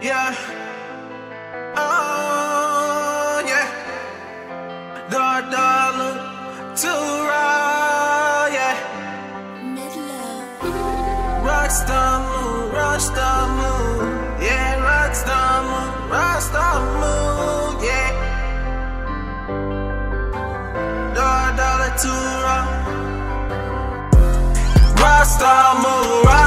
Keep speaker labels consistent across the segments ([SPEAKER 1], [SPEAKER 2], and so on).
[SPEAKER 1] Yeah. Oh, yeah. Dollar, dollar to ride, yeah. Rockstar move, rockstar move, yeah. Rockstar move, rockstar move, yeah. Dollar, dollar to ride. Rockstar move, rockstar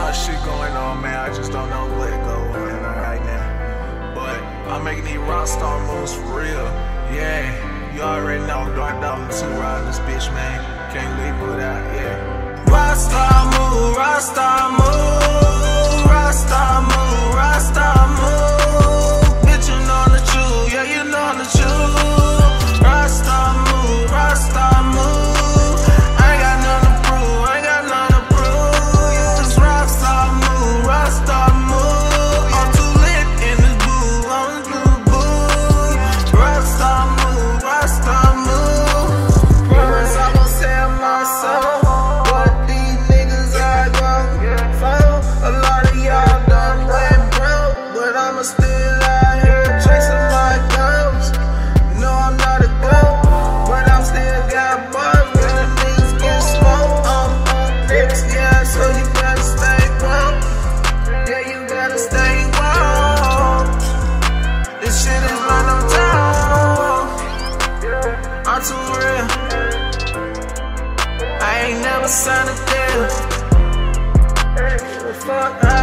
[SPEAKER 1] lot of shit going on, man. I just don't know what going on right now. But I'm making these rock star moves for real. Yeah, you already know. Dark down to ride this bitch, man. Can't leave without, yeah. Rockstar move, rockstar move. your eyes.